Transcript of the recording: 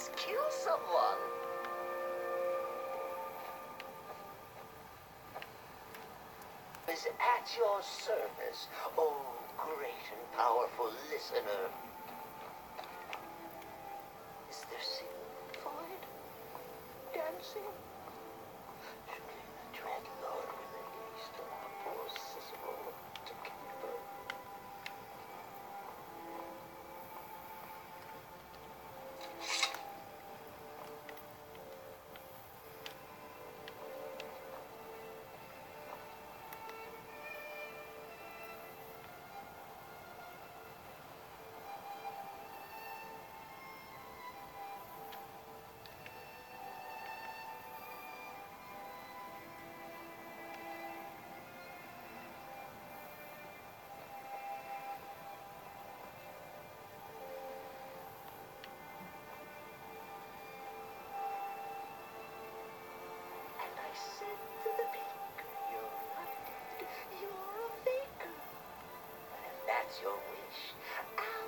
Let's kill someone. Is at your service, oh great and powerful listener. Is there singing void? Dancing? That's your wish,